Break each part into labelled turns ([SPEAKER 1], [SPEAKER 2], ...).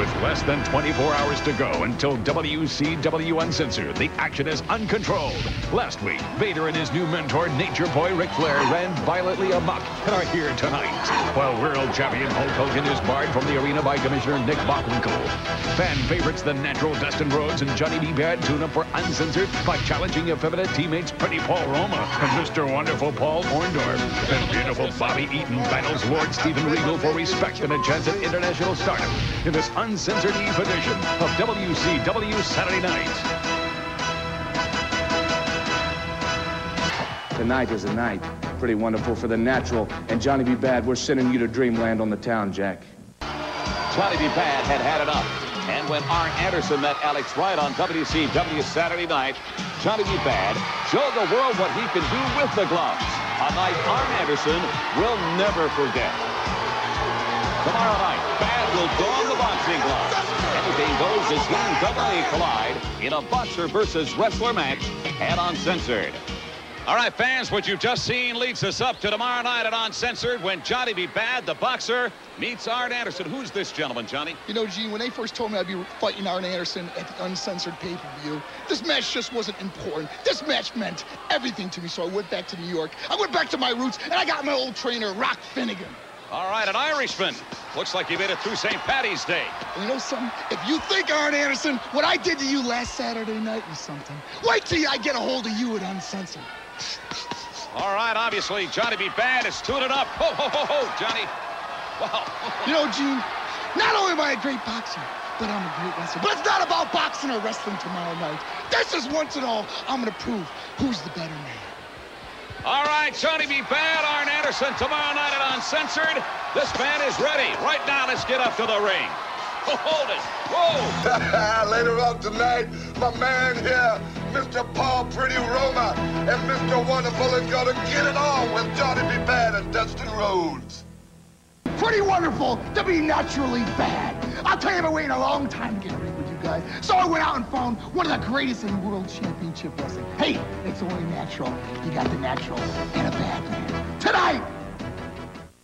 [SPEAKER 1] With less than 24 hours to go until WCW Uncensored, the action is uncontrolled. Last week, Vader and his new mentor, Nature Boy Ric Flair, ran violently amok and are here tonight. While world champion Hulk Hogan is barred from the arena by Commissioner Nick Bockwinkel. Fan favorites The Natural Dustin Rhodes and Johnny B. Badd tune up for Uncensored by challenging effeminate teammates Pretty Paul Roma and Mr. Wonderful Paul Orndorff. And beautiful Bobby Eaton battles Lord Steven Regal for respect and a chance at international stardom in this uncensored Eve edition of WCW Saturday Night.
[SPEAKER 2] Tonight is a night. Pretty wonderful for the natural. And Johnny B. Badd, we're sending you to dreamland on the town, Jack.
[SPEAKER 3] Johnny B. Badd had had enough. And when Arn Anderson met Alex Wright on WCW Saturday night, Johnny B. Badd showed the world what he can do with the gloves. A night Arn Anderson will never forget. Tomorrow night, will don the boxing gloves. Anything goes as he and Double A collide in a boxer versus wrestler match and uncensored. All right, fans, what you've just seen leads us up to tomorrow night at Uncensored when Johnny B. Badd, the boxer, meets Arn Anderson. Who's this gentleman, Johnny?
[SPEAKER 4] You know, Gene, when they first told me I'd be fighting Arn Anderson at the Uncensored pay-per-view, this match just wasn't important. This match meant everything to me, so I went back to New York. I went back to my roots, and I got my old trainer, Rock Finnegan.
[SPEAKER 3] All right, an Irishman. Looks like you made it through St. Patty's Day.
[SPEAKER 4] You know something? If you think, Arn Anderson, what I did to you last Saturday night was something, wait till I get a hold of you at Uncensored.
[SPEAKER 3] All right, obviously, Johnny B. Badd is tuning up. Ho, ho, ho, ho, Johnny. Wow.
[SPEAKER 4] You know, Gene, not only am I a great boxer, but I'm a great wrestler. But it's not about boxing or wrestling tomorrow night. This is once and all, I'm going to prove who's the better man.
[SPEAKER 3] All right, Johnny B. Badd, Arn Anderson, tomorrow night at Uncensored. This man is ready. Right now, let's get up to the ring. Hold it. Whoa.
[SPEAKER 5] Later on tonight, my man here, Mr. Paul Pretty Roma, and Mr. Wonderful is gonna get it on with Johnny B. Badd and Dustin Rhodes.
[SPEAKER 4] Pretty wonderful to be naturally bad. I'll tell you, I've been waiting a long time to get in the ring with you guys. So I went out and found one of the greatest in world championship wrestling. Hey, it's only natural. You got the natural and a bad man. Tonight,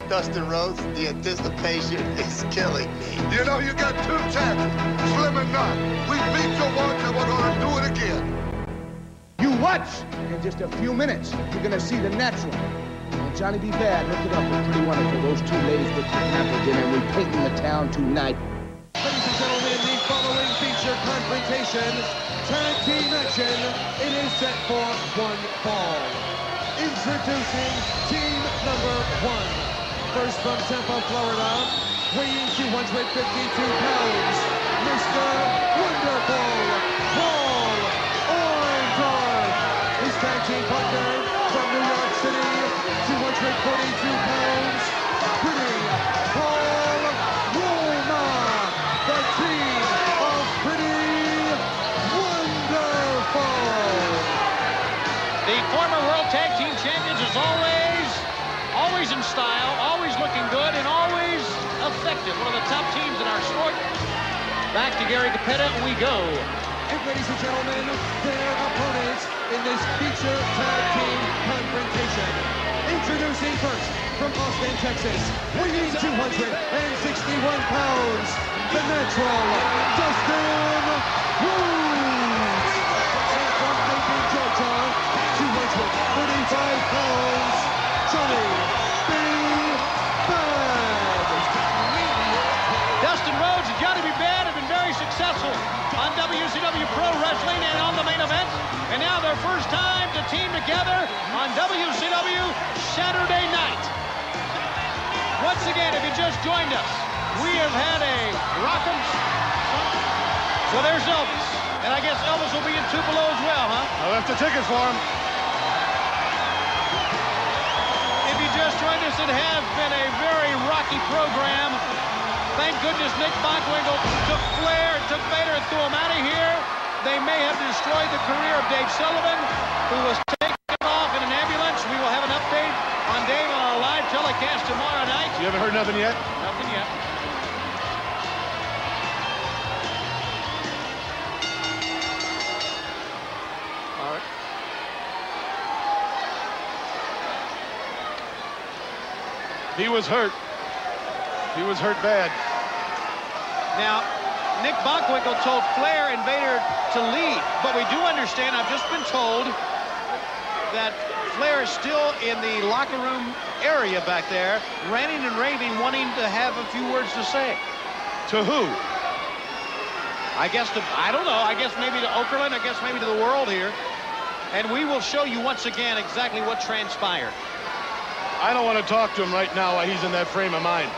[SPEAKER 6] Dustin Rhodes, the anticipation is killing me.
[SPEAKER 5] You know, you got two chances, slim and none. We beat you once and we're gonna do it again.
[SPEAKER 2] You watch! In just a few minutes, you're gonna see the natural. And Johnny B. Badd looked it up. It's pretty wonderful. Those two ladies were kidnapped dinner and we're painting the town tonight.
[SPEAKER 7] Following feature confrontation, tag team action, it is set for one fall. Introducing team number one. First from Tampa, Florida, weighing 252 pounds, Mr. Wonderful,
[SPEAKER 8] Capetta, we go.
[SPEAKER 7] And ladies and gentlemen, their opponents in this feature tag team confrontation. Introducing first from Austin, Texas, weighing 261 pounds, the natural Dustin Rhodes.
[SPEAKER 8] First time to team together on WCW Saturday night. Once again, if you just joined us, we have had a Rock'em. So there's Elvis. And I guess Elvis will be in Tupelo as well, huh?
[SPEAKER 9] I left a ticket for him.
[SPEAKER 8] If you just joined us, it has been a very rocky program. Thank goodness Nick Bockwinkel took Flair, took Vader, and threw him out of here. They may have destroyed the career of Dave Sullivan, who was taken off in an ambulance. We will have an update on Dave on our live telecast tomorrow night.
[SPEAKER 9] You haven't heard nothing yet?
[SPEAKER 8] Nothing yet.
[SPEAKER 9] All right. He was hurt. He was hurt bad.
[SPEAKER 8] Now, Nick Bockwinkel told Flair and Vader to leave. But we do understand, I've just been told, that Flair is still in the locker room area back there, ranting and raving, wanting to have a few words to say.
[SPEAKER 9] To who?
[SPEAKER 8] I guess to, I don't know, I guess maybe to Okerlund, I guess maybe to the world here. And we will show you once again exactly what transpired.
[SPEAKER 9] I don't want to talk to him right now while he's in that frame of mind.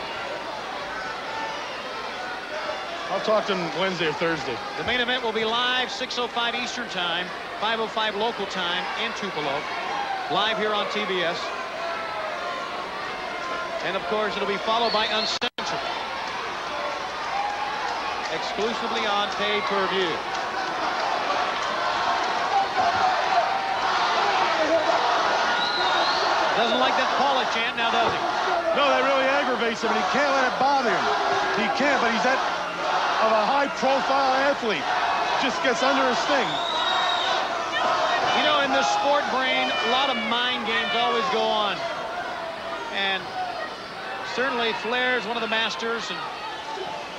[SPEAKER 9] I'll talk to him Wednesday or Thursday.
[SPEAKER 8] The main event will be live 6.05 Eastern Time, 5.05 local time in Tupelo. Live here on TBS. And of course, it'll be followed by Uncensored. Exclusively on pay-per-view. Doesn't like that Paula chant now, does he?
[SPEAKER 9] No, that really aggravates him, and he can't let it bother him. He can't, but he's that of a high-profile athlete. Just gets under his sting.
[SPEAKER 8] You know, in this sport brain, a lot of mind games always go on. And certainly Flair is one of the masters, and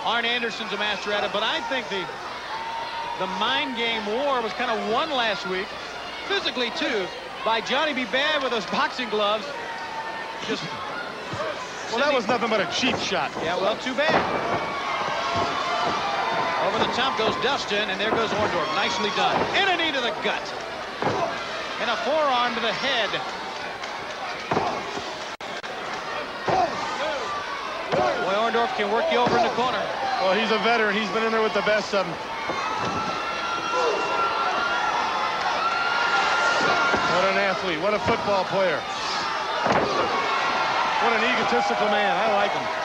[SPEAKER 8] Arn Anderson's a master at it. But I think the the mind game war was kind of won last week, physically too, by Johnny B. Badd with those boxing gloves. Just
[SPEAKER 9] well, that was nothing but a cheap shot.
[SPEAKER 8] Yeah, well, too bad. Over the top goes Dustin, and there goes Orndorff. Nicely done. And a knee to the gut. And a forearm to the head. Boy, Orndorff can work you over in the corner.
[SPEAKER 9] Well, he's a veteran. He's been in there with the best of them. What an athlete. What a football player. What an egotistical man. I like him.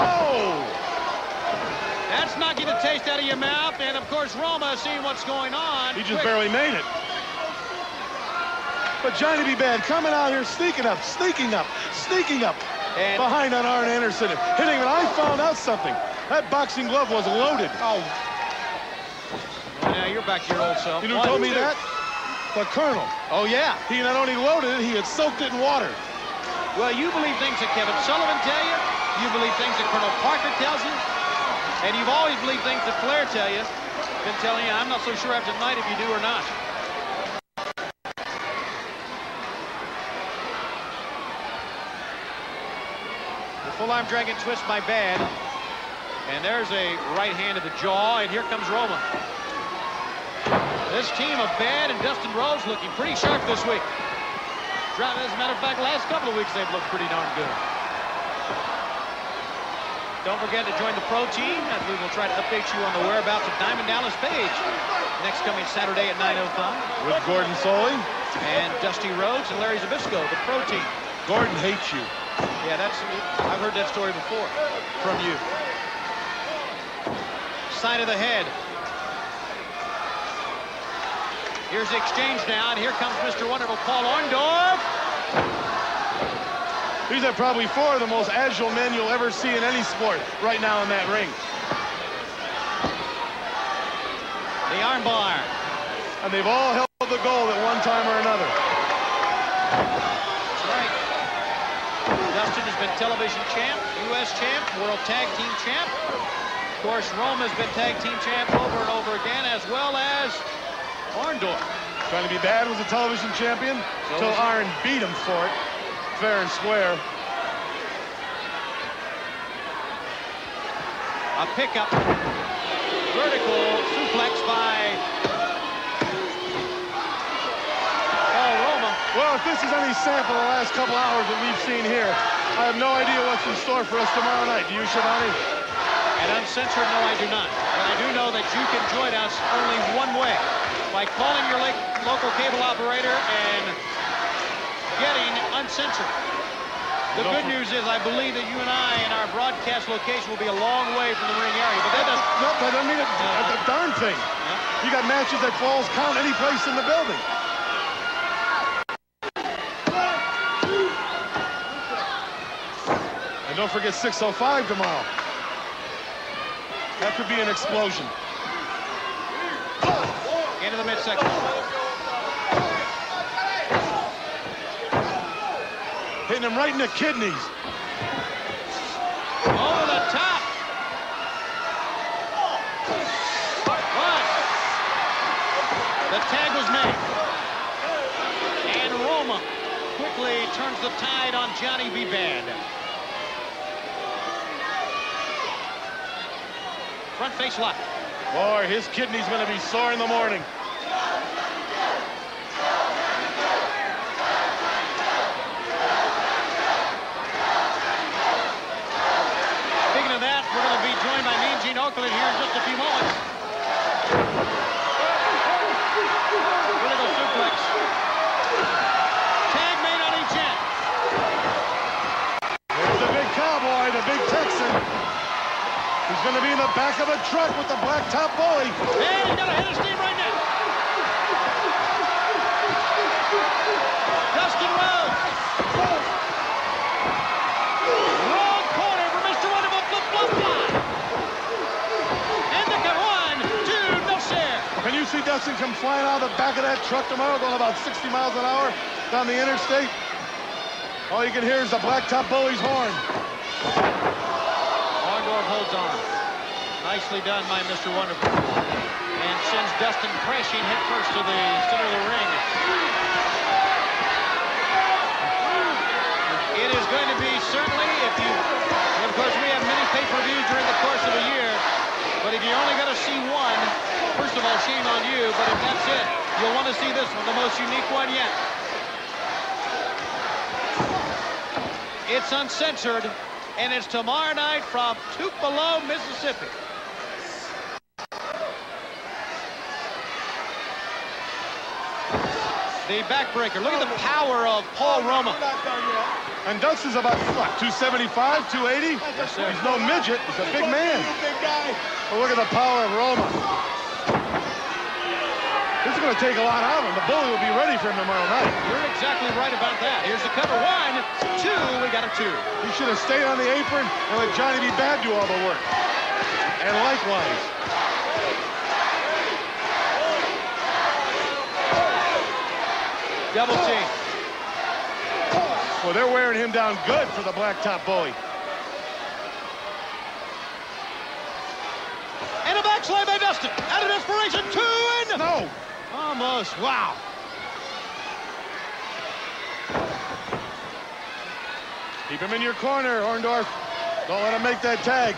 [SPEAKER 9] Oh!
[SPEAKER 8] That's knocking the taste out of your mouth. And, of course, Roma seeing what's going on.
[SPEAKER 9] He just
[SPEAKER 8] Quick.
[SPEAKER 9] barely made it. But Johnny B. Badd coming out here, sneaking up, sneaking up, sneaking up
[SPEAKER 8] And-
[SPEAKER 9] behind on Arn Anderson, hitting him. And I found out something. That boxing glove was loaded.
[SPEAKER 8] Oh. Well, now you're back to your old self.
[SPEAKER 9] You know who told me
[SPEAKER 8] two.
[SPEAKER 9] that? The Colonel.
[SPEAKER 8] Oh, yeah.
[SPEAKER 9] He not only loaded it, he had soaked it in water.
[SPEAKER 8] Well, you believe things that Kevin Sullivan tell you. You believe things that Colonel Parker tells you. And you've always believed things that Flair tell you. Been telling you, I'm not so sure after tonight if you do or not. The full arm dragon twist by Badd. And there's a right hand to the jaw, and here comes Roma. This team of Badd and Dustin Rhodes looking pretty sharp this week. As a matter of fact, last couple of weeks they've looked pretty darn good. Don't forget to join the pro team as we will try to update you on the whereabouts of Diamond Dallas Page next coming Saturday at 9.05.
[SPEAKER 9] With Gordon Solie.
[SPEAKER 8] And Dusty Rhodes and Larry Zbyszko, the pro team.
[SPEAKER 9] Gordon hates you.
[SPEAKER 8] Yeah, that's, I've heard that story before from you. Side of the head. Here's the exchange now, and here comes Mr. Wonderful Paul Orndorff.
[SPEAKER 9] These are probably four of the most agile men you'll ever see in any sport right now in that ring.
[SPEAKER 8] The armbar.
[SPEAKER 9] And they've all held the gold at one time or another.
[SPEAKER 8] That's right. Dustin has been television champ, U.S. champ, world tag team champ. Of course, Roma has been tag team champ over and over again, as well as Orndorff.
[SPEAKER 9] Johnny B. Badd was a television champion
[SPEAKER 8] So
[SPEAKER 9] until. Arn beat him for it. Fair and square.
[SPEAKER 8] A pickup. Vertical suplex by Paul Roma.
[SPEAKER 9] Well, if this is any sample of the last couple hours that we've seen here, I have no idea what's in store for us tomorrow night. Do you, Schiavone?
[SPEAKER 8] And uncensored, no, I do not. But I do know that you can join us only one way, by calling your local cable operator and getting uncensored. The good news is I believe that you and I and our broadcast location will be a long way from the ring area, but that doesn't...
[SPEAKER 9] No, that doesn't mean uh-huh. a, a, a darn thing. You got matches that falls count any place in the building. And don't forget 605 tomorrow. That could be an explosion.
[SPEAKER 8] Into the midsection.
[SPEAKER 9] hitting him right in the kidneys.
[SPEAKER 8] Over the top. The tag was made. And Roma quickly turns the tide on Johnny B. Badd. Front face lock.
[SPEAKER 9] Boy, his kidney's going to be sore in the morning. Flying out of the back of that truck tomorrow going about 60 miles an hour down the interstate? All you can hear is the blacktop bully's horn.
[SPEAKER 8] Orndorff holds on. Nicely done by Mr. Wonderful. And sends Dustin crashing headfirst to the center of the ring. It is going to be certainly, if you, and of course we have many pay-per-views during the course of a year, but if you're only going to see one, first of all, shame on you, but if that's it, you'll want to see this one, the most unique one yet. It's uncensored, and it's tomorrow night from Tupelo, Mississippi. The backbreaker. Look at the power of Paul Roma.
[SPEAKER 9] And Dustin's about, what, 275, 280?
[SPEAKER 8] Yes.
[SPEAKER 9] He's no midget. He's a big man. But look at the power of Roma. Going to take a lot out of him. The bully will be ready for him tomorrow night.
[SPEAKER 8] You're exactly right about that. Here's the cover. One, two. We got a two.
[SPEAKER 9] He should have stayed on the apron and let Johnny B. Badd do all the work. And likewise.
[SPEAKER 8] Double team.
[SPEAKER 9] Well, they're wearing him down good for the blacktop bully.
[SPEAKER 8] And a backslide by Dustin. Out of desperation. Two and...
[SPEAKER 9] No.
[SPEAKER 8] Almost. Wow.
[SPEAKER 9] Keep him in your corner, Orndorff. Don't let him make that tag.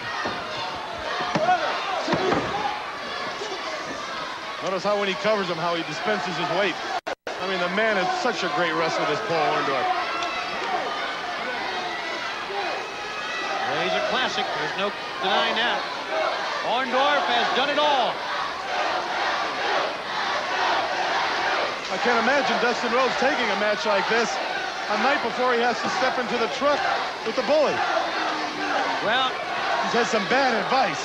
[SPEAKER 9] Notice how when he covers him, how he dispenses his weight. I mean, the man is such a great wrestler, this Paul Orndorff.
[SPEAKER 8] Well, he's a classic. There's no denying that. Orndorff has done it all.
[SPEAKER 9] I can't imagine Dustin Rhodes taking a match like this a night before he has to step into the truck with the bully.
[SPEAKER 8] Well,
[SPEAKER 9] He's had some bad advice.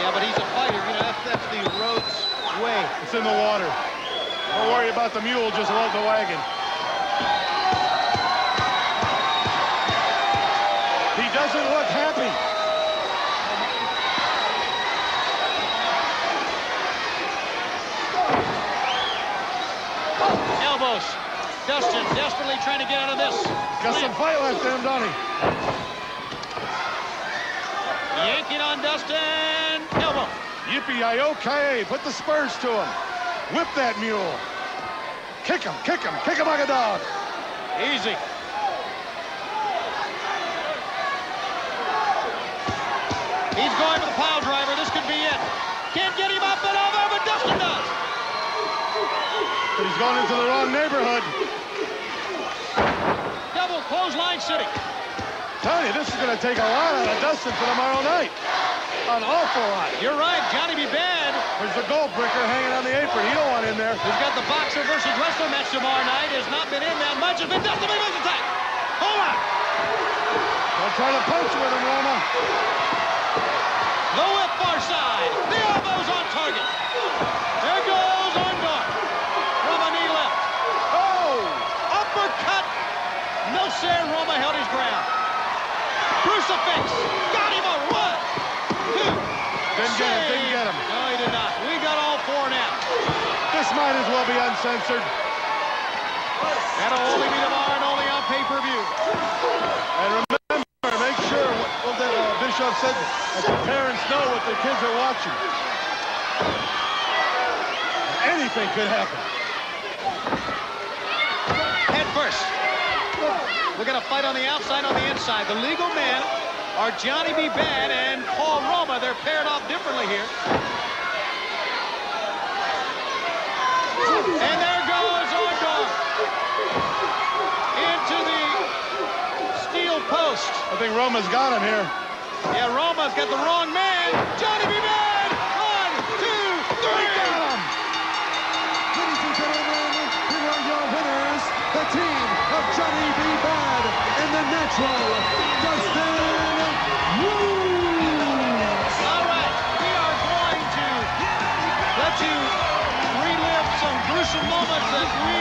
[SPEAKER 8] yeah, but he's a fighter. You know, that's, that's the Rhodes way.
[SPEAKER 9] It's in the water. Don't worry about the mule, just love the wagon. He doesn't look happy.
[SPEAKER 8] Elbows. Dustin desperately trying to get out of this.
[SPEAKER 9] Got some fight left in him, don't he?
[SPEAKER 8] Yanking on Dustin. Elbow.
[SPEAKER 9] Yippee-yi-yo-ki-yay. Put the spurs to him. Whip that mule. Kick him, kick him, kick him like a dog.
[SPEAKER 8] Easy. He's going for the pile driver. This could be it. Can't get him up and over, but Dustin does.
[SPEAKER 9] But he's going into the wrong neighborhood.
[SPEAKER 8] Clothesline city.
[SPEAKER 9] You, this is going to take a lot out of Dustin for tomorrow night. An awful lot.
[SPEAKER 8] You're right. Johnny B. Badd,
[SPEAKER 9] There's the gold bricker hanging on the apron. He don't want in there.
[SPEAKER 8] He's got the boxer versus wrestler match tomorrow night, has not been in that much. It's been Dustin Moves attack. Hold on.
[SPEAKER 9] Don't try to punch with him, Roma.
[SPEAKER 8] The whip far side. The elbows on target. There goes Orndorff. From a knee left.
[SPEAKER 9] Oh!
[SPEAKER 8] Uppercut. No sir. Roma held his ground. Crucifix. Got him on one, two.
[SPEAKER 9] Didn't get him, didn't get him.
[SPEAKER 8] No, he did not. We got all four now.
[SPEAKER 9] This might as well be uncensored.
[SPEAKER 8] That'll only be tomorrow and only on pay-per-view.
[SPEAKER 9] And remember, make sure what, the, uh, Bischoff said, that the parents know what their kids are watching. Anything could happen.
[SPEAKER 8] Head first. We're going to fight on the outside, on the inside. The legal men are Johnny B. Badd and Paul Roma. They're paired off differently here. And there goes Orndorff into the steel post.
[SPEAKER 9] I think Roma's got him here.
[SPEAKER 8] Yeah, Roma's got the wrong man. Johnny B. Badd. One, two, three.
[SPEAKER 7] Got him. Ladies and gentlemen, here are your winners, the team of Johnny B. Badd and the natural
[SPEAKER 8] that we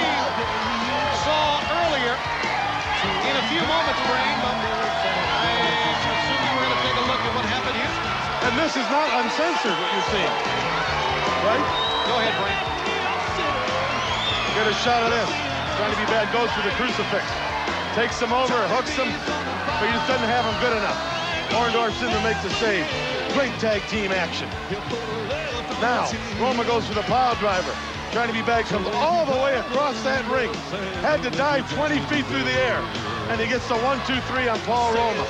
[SPEAKER 8] saw earlier in a few moments, Brain, but I assume we're going to take a look at what happened here.
[SPEAKER 9] And this is not uncensored, what you're seeing. Right?
[SPEAKER 8] Go ahead, Brain.
[SPEAKER 9] Get a shot of this. Johnny B. Badd, goes for the crucifix. Takes him over, hooks him, but he just doesn't have him good enough. Orndorff's in to make the save. Great tag team action. Now, Roma goes for the pile driver. Johnny B. Badd, comes all the way across that ring. Had to dive 20 feet through the air. And he gets the one, two, three on Paul Roma.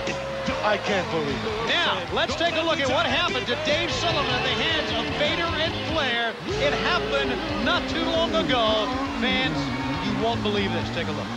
[SPEAKER 9] I can't believe it.
[SPEAKER 8] Now, let's take a look at what happened to Dave Sullivan at the hands of Vader and Flair. It happened not too long ago. Fans, you won't believe this. Take a look.